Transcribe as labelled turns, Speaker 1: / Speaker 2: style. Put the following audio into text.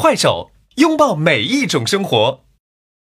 Speaker 1: 快手，拥抱每一种生活。